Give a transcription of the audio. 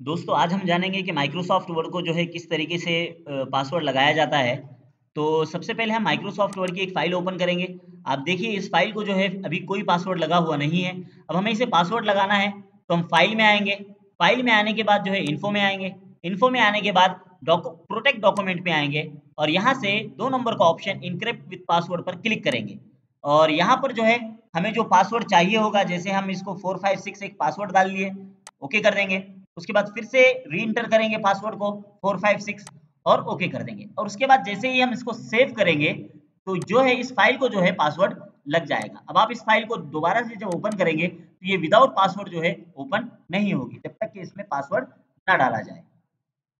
दोस्तों, आज हम जानेंगे कि माइक्रोसॉफ्ट वर्ड को जो है किस तरीके से पासवर्ड लगाया जाता है। तो सबसे पहले हम माइक्रोसॉफ्ट वर्ड की एक फ़ाइल ओपन करेंगे। आप देखिए, इस फ़ाइल को जो है अभी कोई पासवर्ड लगा हुआ नहीं है। अब हमें इसे पासवर्ड लगाना है तो हम फ़ाइल में आएँगे। फ़ाइल में आने के बाद जो है इन्फो में आएँगे। इन्फो में आने के बाद प्रोटेक्ट डॉक्यूमेंट में आएँगे और यहाँ से दो नंबर का ऑप्शन इनक्रिप्ट विथ पासवर्ड पर क्लिक करेंगे। और यहाँ पर जो है हमें जो पासवर्ड चाहिए होगा, जैसे हम इसको फोर फाइव सिक्स एक पासवर्ड डाल लिए ओके कर देंगे। उसके बाद फिर से री इंटर करेंगे पासवर्ड को फोर फाइव सिक्स और ओके कर देंगे। और उसके बाद जैसे ही हम इसको सेव करेंगे तो जो है इस फ़ाइल को जो है पासवर्ड लग जाएगा। अब आप इस फ़ाइल को दोबारा से जब ओपन करेंगे तो ये विदाउट पासवर्ड जो है ओपन नहीं होगी, जब तक कि इसमें पासवर्ड ना डाला जाए।